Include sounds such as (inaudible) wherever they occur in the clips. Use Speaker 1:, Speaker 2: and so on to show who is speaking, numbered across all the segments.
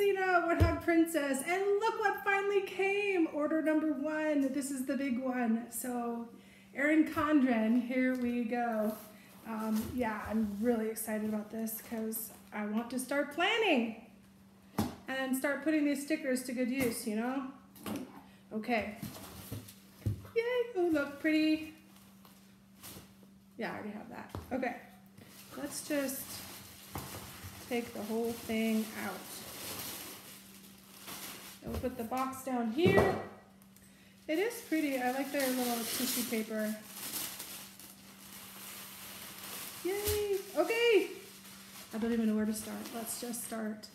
Speaker 1: Xena, Warthog Princess, and look what finally came. Order number one. This is the big one. So, Erin Condren, here we go. Um, yeah, I'm really excited about this because I want to start planning and start putting these stickers to good use, you know? Okay. Yay, oh, look pretty. Yeah, I already have that. Okay, let's just take the whole thing out. We'll put the box down here. It is pretty. I like their little tissue paper. Yay! Okay! I don't even know where to start. Let's just start.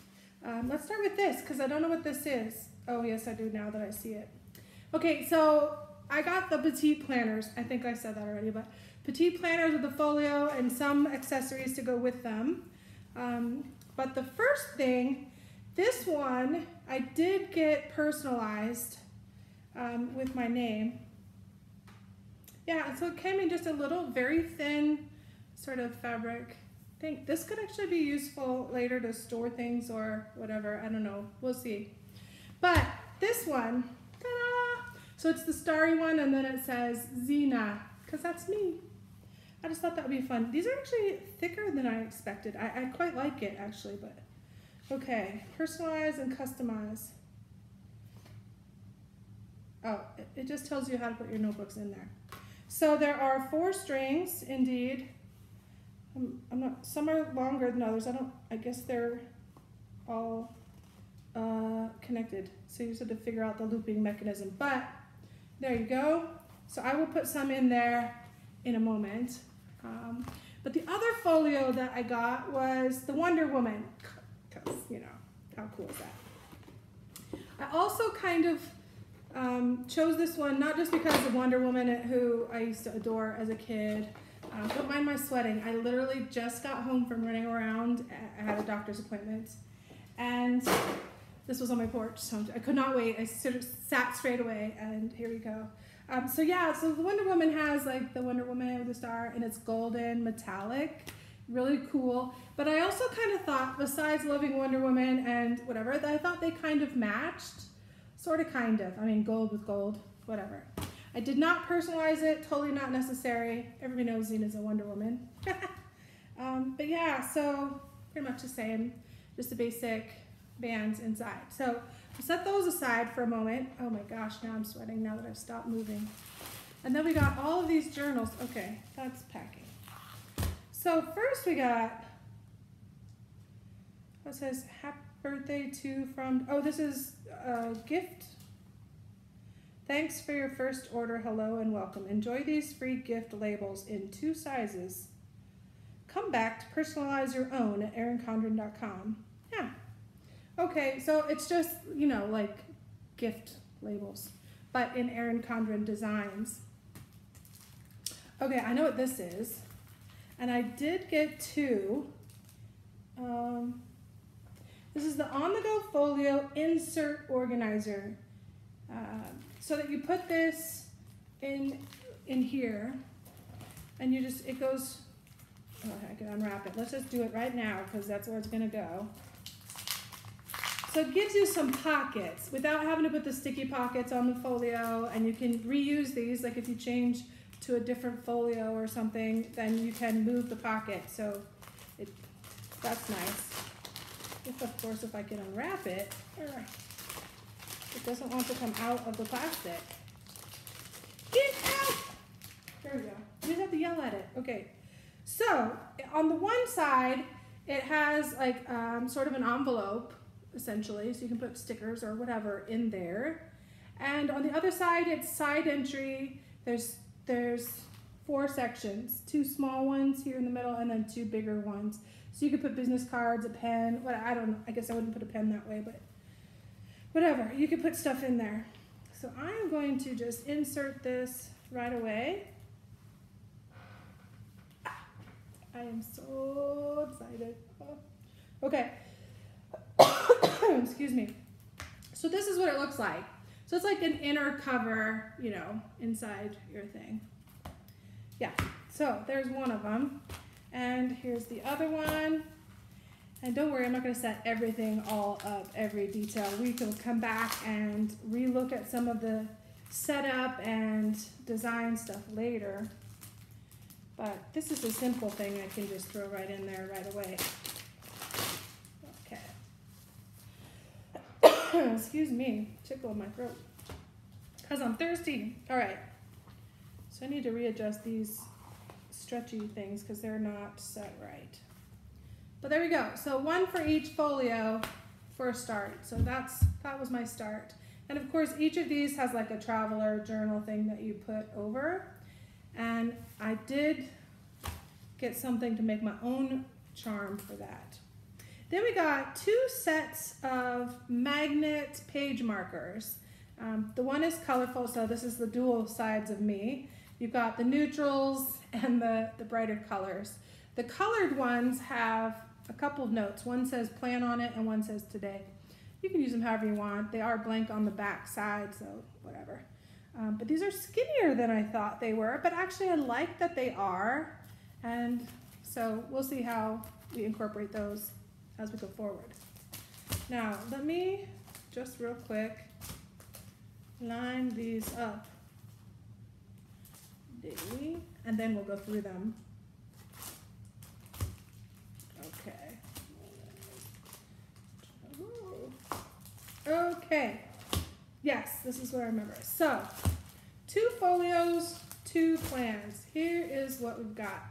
Speaker 1: Um, let's start with this because I don't know what this is. Oh, yes, I do now that I see it. Okay, so I got the petite planners. I think I said that already, but petite planners with the folio and some accessories to go with them. Um, but the first thing, this one, I did get personalized um, with my name. Yeah, so it came in just a little, very thin sort of fabric. I think this could actually be useful later to store things or whatever. I don't know. We'll see. But this one, ta-da! So it's the starry one and then it says Xena, because that's me. I just thought that would be fun. These are actually thicker than I expected. I, I quite like it actually, but okay. Personalize and customize. Oh, it, just tells you how to put your notebooks in there. So there are four strings, indeed. I'm, I'm not, some are longer than others. I don't, I guess they're all uh, connected. So you just have to figure out the looping mechanism. But there you go. So I will put some in there in a moment. Um, but the other folio that I got was the Wonder Woman, you know, how cool is that? I also kind of um, chose this one, not just because of Wonder Woman, who I used to adore as a kid, um, don't mind my sweating. I literally just got home from running around. I had a doctor's appointment, and this was on my porch, so I could not wait. I sort of sat straight away, and here we go. Um, so yeah, so the Wonder Woman has like the Wonder Woman with the star, and it's golden metallic, really cool. But I also kind of thought, besides loving Wonder Woman and whatever, I thought they kind of matched, sort of, kind of. I mean, gold with gold, whatever. I did not personalize it, totally not necessary. Everybody knows Xena's a Wonder Woman. (laughs) um, but yeah, so pretty much the same, just the basic bands inside. So set those aside for a moment. Oh my gosh, now I'm sweating now that I've stopped moving. And then we got all of these journals. Okay, that's packing. So first we got, what says happy birthday to from, oh this is a gift. Thanks for your first order, hello and welcome. Enjoy these free gift labels in two sizes. Come back to personalize your own at erincondren.com. Yeah, Okay, so it's just, you know, like gift labels, but in Erin Condren designs. Okay, I know what this is. And I did get two. Um, this is the on-the-go folio insert organizer. Uh, so that you put this in, in here and you just, it goes, oh, I can unwrap it. Let's just do it right now because that's where it's gonna go. So it gives you some pockets without having to put the sticky pockets on the folio and you can reuse these like if you change to a different folio or something then you can move the pocket so it that's nice. If of course if I can unwrap it, it doesn't want to come out of the plastic. Get out! There we go. You just have to yell at it. Okay. So on the one side, it has like um, sort of an envelope essentially, so you can put stickers or whatever in there. And on the other side, it's side entry. There's, there's four sections, two small ones here in the middle and then two bigger ones. So you could put business cards, a pen, what I don't know, I guess I wouldn't put a pen that way, but whatever, you could put stuff in there. So I'm going to just insert this right away. I am so excited. Okay, (coughs) excuse me. So this is what it looks like. So it's like an inner cover, you know, inside your thing. Yeah, so there's one of them. And here's the other one. And don't worry, I'm not going to set everything all up, every detail. We can come back and relook at some of the setup and design stuff later. But this is a simple thing I can just throw right in there right away. Okay. Excuse me, tickle my throat. Because I'm thirsty. All right. So I need to readjust these stretchy things because they're not set right. But there we go. So one for each folio for a start. So that's that was my start. And of course, each of these has like a traveler journal thing that you put over. And I did get something to make my own charm for that. Then we got two sets of magnet page markers. Um, the one is colorful, so this is the dual sides of me. You've got the neutrals (laughs) and the, the brighter colors. The colored ones have a couple of notes. One says plan on it and one says today. You can use them however you want. They are blank on the back side, so whatever. Um, but these are skinnier than I thought they were, but actually I like that they are. And so we'll see how we incorporate those as we go forward. Now, let me just real quick line these up and then we'll go through them. Okay. Okay. Yes, this is what I remember. So, two folios, two plans. Here is what we've got.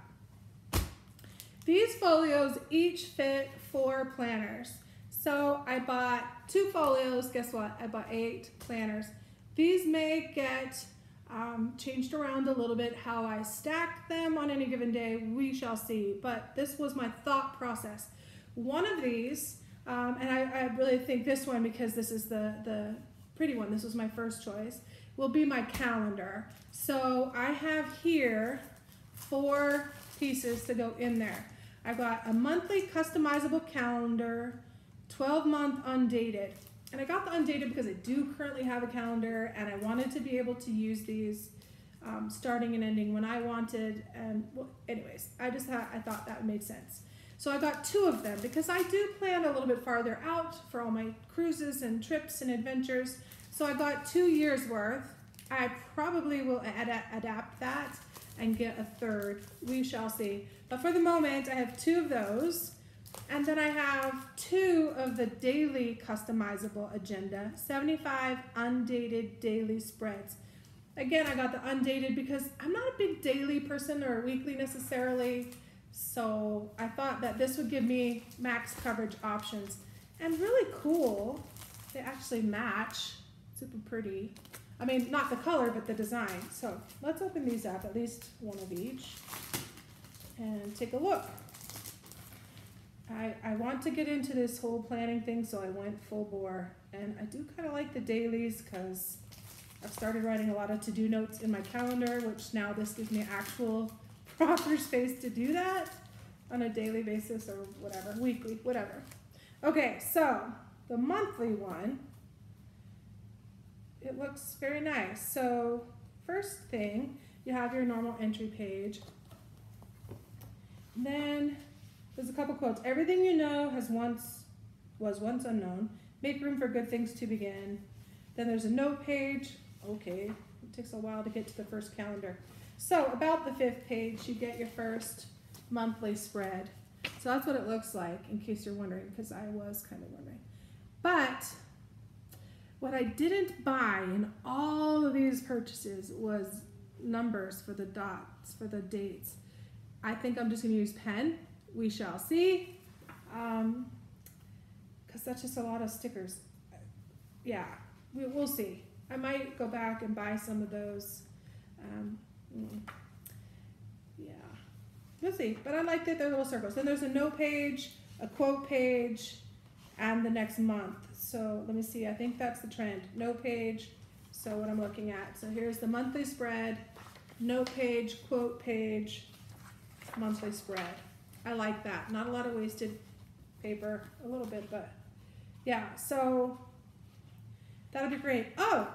Speaker 1: These folios each fit four planners. So I bought two folios. Guess what? I bought eight planners. These may get um, changed around a little bit how I stack them on any given day. We shall see. But this was my thought process. One of these um, and I, I, really think this one, because this is the, the pretty one, this was my first choice, will be my calendar. So I have here four pieces to go in there. I've got a monthly customizable calendar, 12 month undated. And I got the undated because I do currently have a calendar and I wanted to be able to use these um, starting and ending when I wanted. And well, anyways, I just thought, I thought that made sense. So I got two of them because I do plan a little bit farther out for all my cruises and trips and adventures. So I got two years worth. I probably will ad adapt that and get a third. We shall see. But for the moment, I have two of those. And then I have two of the daily customizable agenda, 75 undated daily spreads. Again, I got the undated because I'm not a big daily person or weekly necessarily. So I thought that this would give me max coverage options. And really cool, they actually match, super pretty. I mean, not the color, but the design. So let's open these up, at least one of each, and take a look. I, I want to get into this whole planning thing, so I went full bore. And I do kind of like the dailies because I've started writing a lot of to-do notes in my calendar, which now this gives me actual (laughs) proper space to do that on a daily basis or whatever, weekly, whatever. Okay, so the monthly one, it looks very nice. So first thing, you have your normal entry page. Then there's a couple quotes. Everything you know has once was once unknown. Make room for good things to begin. Then there's a note page. Okay, it takes a while to get to the first calendar. So about the fifth page, you get your first monthly spread. So that's what it looks like, in case you're wondering, because I was kind of wondering. But what I didn't buy in all of these purchases was numbers for the dots, for the dates. I think I'm just going to use pen. We shall see. Because um, that's just a lot of stickers. Yeah, we, will see. I might go back and buy some of those. Um, Mm. Yeah. We'll see. But I like that they're little circles. Then there's a note page, a quote page, and the next month. So let me see. I think that's the trend. No page. So what I'm looking at. So here's the monthly spread, no page, quote page, monthly spread. I like that. Not a lot of wasted paper, a little bit, but yeah. So that'll be great. Oh,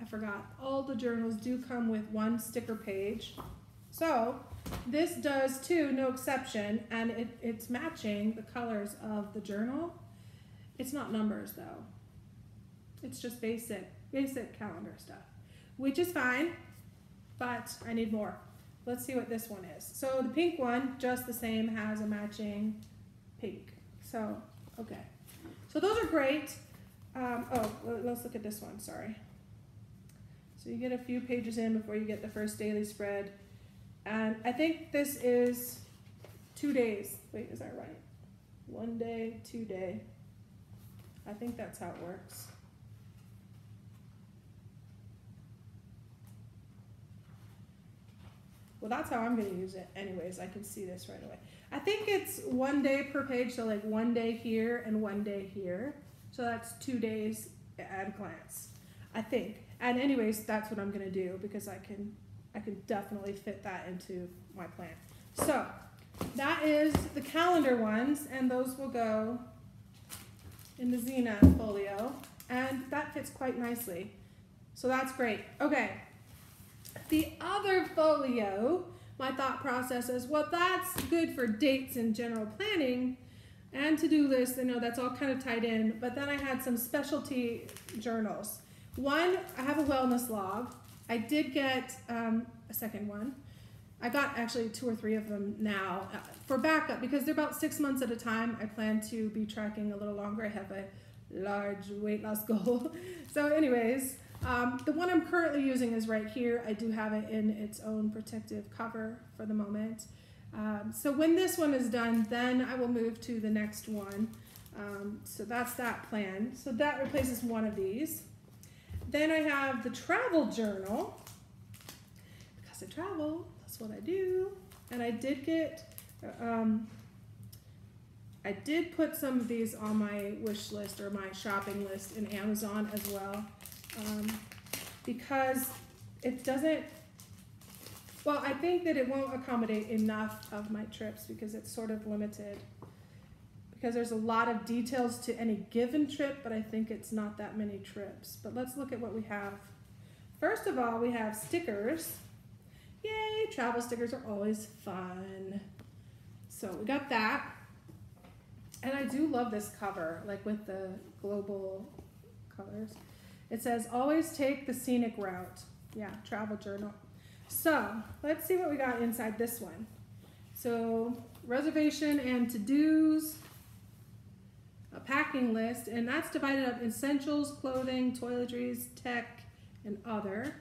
Speaker 1: I forgot. All the journals do come with one sticker page. So this does too, no exception, and it, it's matching the colors of the journal. It's not numbers though. It's just basic, basic calendar stuff, which is fine, but I need more. Let's see what this one is. So the pink one, just the same, has a matching pink. So, okay. So those are great. Um, oh, let's look at this one, sorry. So you get a few pages in before you get the first daily spread. And I think this is two days. Wait, is that right? One day, two day. I think that's how it works. Well, that's how I'm going to use it anyways. I can see this right away. I think it's one day per page, so like one day here and one day here. So that's two days at a glance, I think. And anyways, that's what I'm going to do because I can I can definitely fit that into my plan. So that is the calendar ones, and those will go in the Xena folio, and that fits quite nicely. So that's great. Okay. The other folio, my thought process is, well, that's good for dates and general planning and to-do lists. I know that's all kind of tied in, but then I had some specialty journals. One, I have a wellness log. I did get um, a second one. I got actually two or three of them now uh, for backup because they're about six months at a time. I plan to be tracking a little longer. I have a large weight loss (laughs) goal. so, anyways, um, the one I'm currently using is right here. I do have it in its own protective cover for the moment. Um, so when this one is done, then I will move to the next one. Um, so that's that plan. So that replaces one of these. Then I have the travel journal. Because I travel, that's what I do. And I did get, um, I did put some of these on my wish list or my shopping list in Amazon as well. Um, because it doesn't, well, I think that it won't accommodate enough of my trips because it's sort of limited because there's a lot of details to any given trip, but I think it's not that many trips. But let's look at what we have. First of all, we have stickers. Yay, travel stickers are always fun. So we got that. And I do love this cover, like with the global colors. It says, always take the scenic route. Yeah, travel journal. So let's see what we got inside this one. So reservation and to-dos, a packing list, and that's divided up essentials, clothing, toiletries, tech, and other.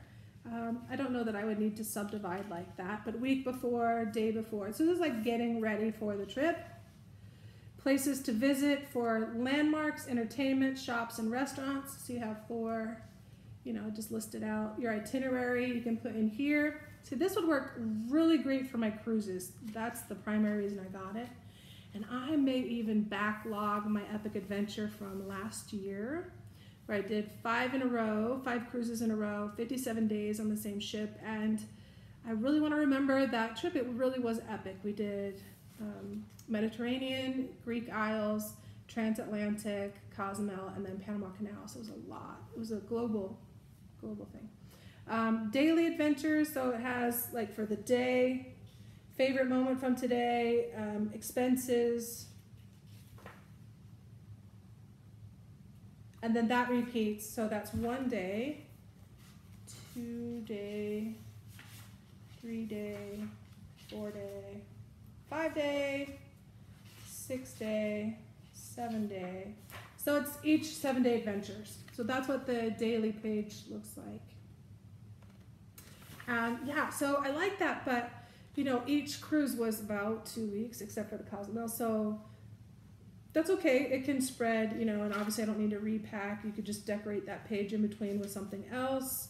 Speaker 1: Um, I don't know that I would need to subdivide like that, but week before, day before. So this is like getting ready for the trip. Places to visit for landmarks, entertainment, shops, and restaurants. So you have four, you know, just listed out. Your itinerary you can put in here. See, this would work really great for my cruises. That's the primary reason I got it. And I may even backlog my epic adventure from last year, where I did five in a row, five cruises in a row, 57 days on the same ship. And I really want to remember that trip. It really was epic. We did um, Mediterranean, Greek Isles, transatlantic, Cozumel, and then Panama Canal. So it was a lot. It was a global, global thing. Um, daily adventures. So it has like for the day, Favorite moment from today, um, expenses. And then that repeats. So that's one day, two day, three day, four day, five day, six day, seven day. So it's each seven day adventures. So that's what the daily page looks like. Um, yeah, so I like that, but you know, each cruise was about two weeks, except for the Cozumel. So that's okay. It can spread, you know, and obviously I don't need to repack. You could just decorate that page in between with something else.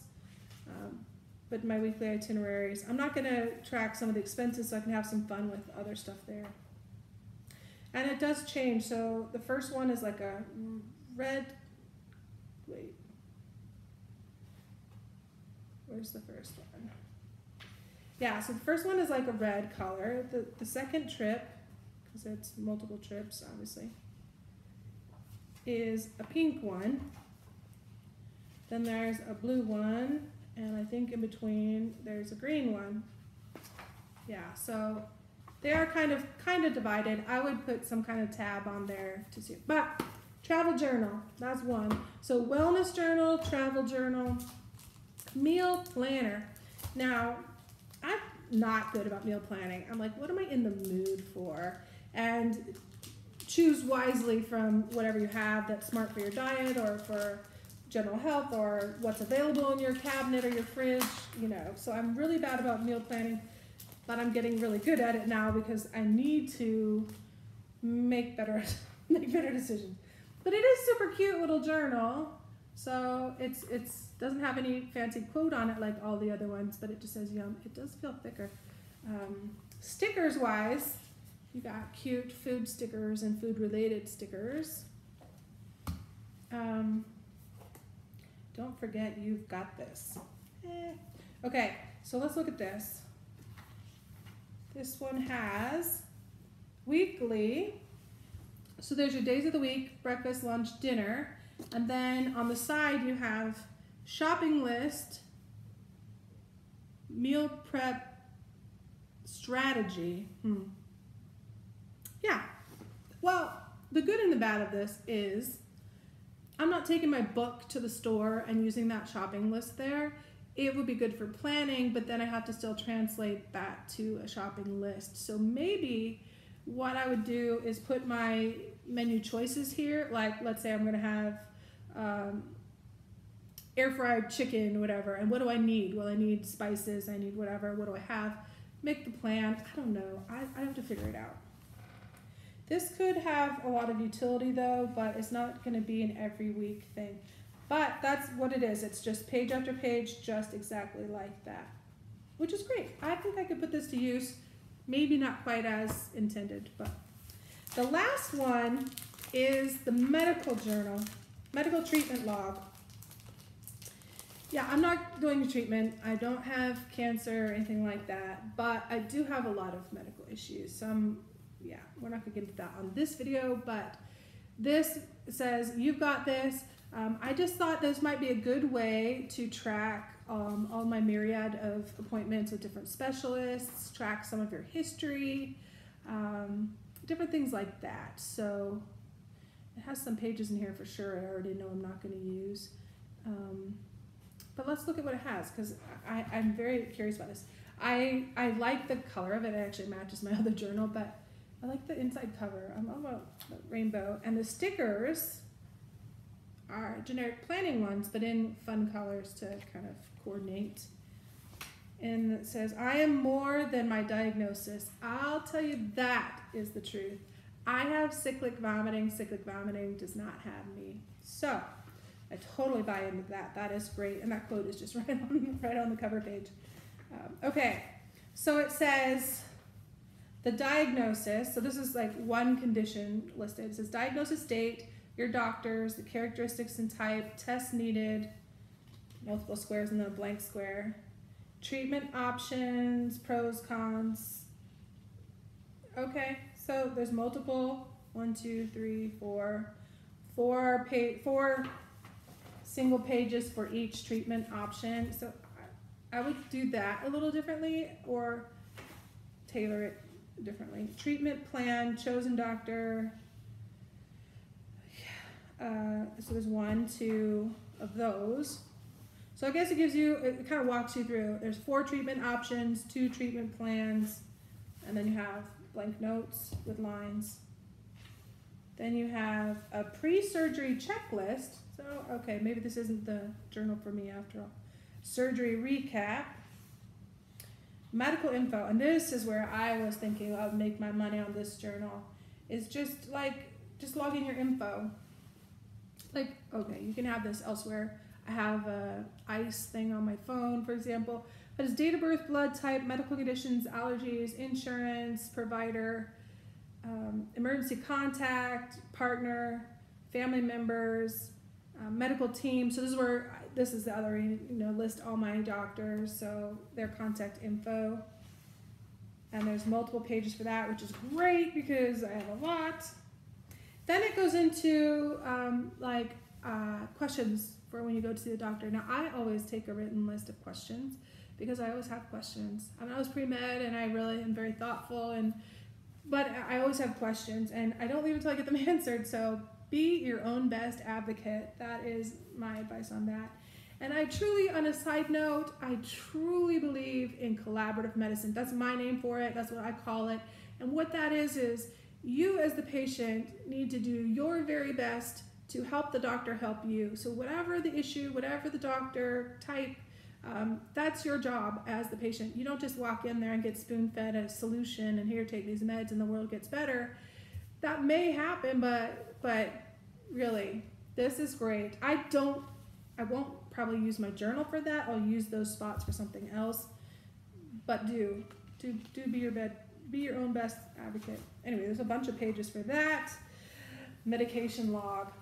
Speaker 1: Um, but my weekly itineraries, I'm not going to track some of the expenses so I can have some fun with other stuff there. And it does change. So the first one is like a red. Wait. Where's the first one? Yeah, so the first one is like a red color. The, the second trip, because it's multiple trips, obviously, is a pink one. Then there's a blue one, and I think in between there's a green one. Yeah, so they are kind of kind of divided. I would put some kind of tab on there to see. But travel journal, that's one. So wellness journal, travel journal, meal planner. Now, not good about meal planning. I'm like, what am I in the mood for? And choose wisely from whatever you have that's smart for your diet or for general health or what's available in your cabinet or your fridge, you know. So I'm really bad about meal planning but I'm getting really good at it now because I need to make better (laughs) make better decisions. But it is super cute little journal. So it's it's doesn't have any fancy quote on it like all the other ones, but it just says yum. It does feel thicker. Um, stickers wise, you got cute food stickers and food related stickers. Um, don't forget you've got this. Eh. Okay, so let's look at this. This one has weekly. So there's your days of the week, breakfast, lunch, dinner. And then on the side you have shopping list, meal prep strategy. Hmm. Yeah. Well, the good and the bad of this is I'm not taking my book to the store and using that shopping list there it would be good for planning, but then I have to still translate that to a shopping list. So maybe what I would do is put my menu choices here. Like, let's say I'm going to have um, air fried chicken, whatever. And what do I need? Well, I need spices, I need whatever. What do I have? Make the plan. I don't know. I, I have to figure it out. This could have a lot of utility though, but it's not going to be an every week thing. But that's what it is. It's just page after page, just exactly like that, which is great. I think I could put this to use, maybe not quite as intended, but the last one is the medical journal, medical treatment log. Yeah, I'm not going to treatment. I don't have cancer or anything like that, but I do have a lot of medical issues. Some, yeah, we're not gonna get into that on this video, but this says, you've got this, um, I just thought this might be a good way to track um, all my myriad of appointments with different specialists, track some of your history, um, different things like that. So it has some pages in here for sure I already know I'm not going to use. Um, but let's look at what it has because I'm very curious about this. I, I like the color of it. It actually matches my (laughs) other journal, but I like the inside cover. I'm all about rainbow. And the stickers are generic planning ones, but in fun colors to kind of coordinate. And it says, I am more than my diagnosis. I'll tell you that is the truth. I have cyclic vomiting. Cyclic vomiting does not have me. So I totally buy into that. That is great. And that quote is just (laughs) right on, right on the cover page. Um, okay, so it says the diagnosis. So this is like one condition listed. It says diagnosis date your doctors, the characteristics and type, tests needed, multiple squares and then a blank square, treatment options, pros, cons. Okay, so there's multiple, one, two, three, four, four, page, four single pages for each treatment option. So I would do that a little differently or tailor it differently. Treatment plan, chosen doctor, uh, so there's one, two of those. So I guess it gives you, it kind of walks you through. There's four treatment options, two treatment plans, and then you have blank notes with lines. Then you have a pre-surgery checklist. So, okay, maybe this isn't the journal for me after all. Surgery recap. Medical info, and this is where I was thinking I would make my money on this journal, is just like, just log in your info like okay you can have this elsewhere. I have a ice thing on my phone for example. But it's date of birth blood type medical conditions allergies insurance provider um, emergency contact partner family members uh, medical team. So this is where this is the other you know list all my doctors. So their contact info. And there's multiple pages for that which is great because i have a lot then it goes into um, like uh, questions for when you go to see the doctor. Now, I always take a written list of questions because I always have questions. I mean, I was pre med and I really am very thoughtful, and but I always have questions and I don't leave until I get them (laughs) answered. So be your own best advocate. That is my advice on that. And I truly, on a side note, I truly believe in collaborative medicine. That's my name for it, that's what I call it. And what that is, is you as the patient need to do your very best to help the doctor help you. So, whatever the issue, whatever the doctor type, um, that's your job as the patient. You don't just walk in there and get spoon fed a solution and here, take these meds and the world gets better. That may happen, but but really, this is great. I don't, I won't probably use my journal for that. I'll use those spots for something else. But do, do, do be your bed, be your own best advocate. Anyway, there's a bunch of pages for that. Medication log.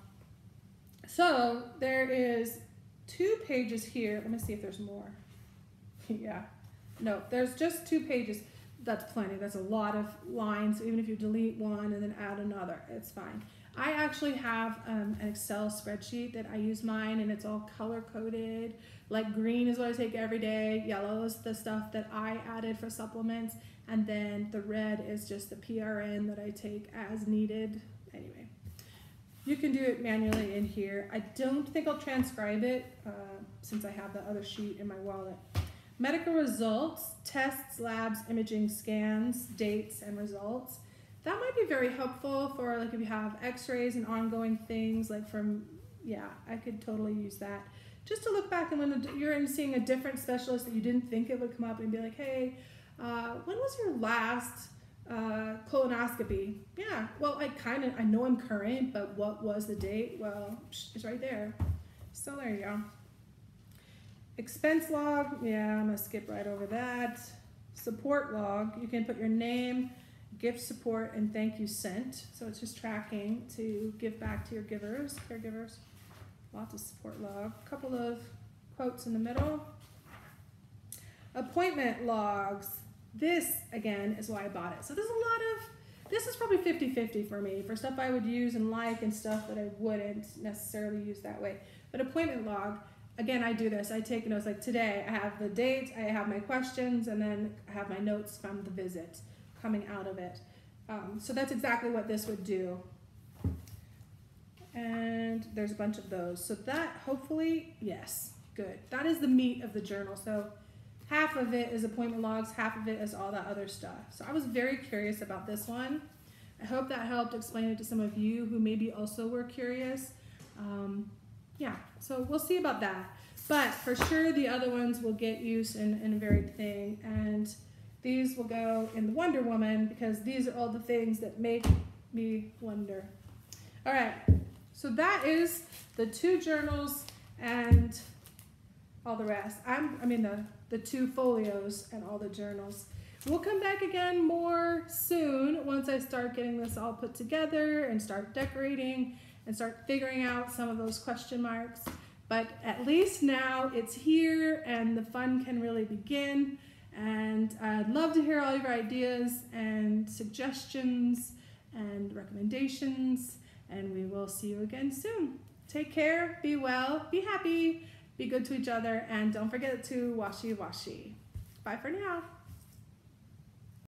Speaker 1: So there is two pages here. Let me see if there's more. (laughs) yeah. No, there's just two pages. That's plenty. That's a lot of lines. Even if you delete one and then add another, it's fine. I actually have um, an Excel spreadsheet that I use mine and it's all color coded. Like green is what I take every day, yellow is the stuff that I added for supplements, and then the red is just the PRN that I take as needed. Anyway, you can do it manually in here. I don't think I'll transcribe it uh, since I have the other sheet in my wallet. Medical results, tests, labs, imaging scans, dates, and results that might be very helpful for like if you have x-rays and ongoing things like from yeah i could totally use that just to look back and when you're in seeing a different specialist that you didn't think it would come up and be like hey uh, when was your last uh, colonoscopy yeah well i kind of i know i'm current but what was the date well it's right there so there you go expense log yeah i'm gonna skip right over that support log you can put your name gift support and thank you sent. So it's just tracking to give back to your givers, caregivers. Lots of support log. Couple of quotes in the middle. Appointment logs. This, again, is why I bought it. So there's a lot of, this is probably 50-50 for me, for stuff I would use and like and stuff that I wouldn't necessarily use that way. But appointment log, again, I do this. I take notes like today, I have the date, I have my questions, and then I have my notes from the visit coming out of it. Um, so that's exactly what this would do. And there's a bunch of those. So that hopefully, yes, good. That is the meat of the journal. So half of it is appointment logs, half of it is all that other stuff. So I was very curious about this one. I hope that helped explain it to some of you who maybe also were curious. Um, yeah, so we'll see about that. But for sure, the other ones will get used in, in a varied thing. And these will go in the Wonder Woman because these are all the things that make me wonder. All right, so that is the two journals and all the rest. I'm, I mean, the, the two folios and all the journals. We'll come back again more soon once I start getting this all put together and start decorating and start figuring out some of those question marks. But at least now it's here and the fun can really begin. And I'd love to hear all your ideas and suggestions and recommendations. And we will see you again soon. Take care, be well, be happy, be good to each other, and don't forget to washi washi. Bye for now.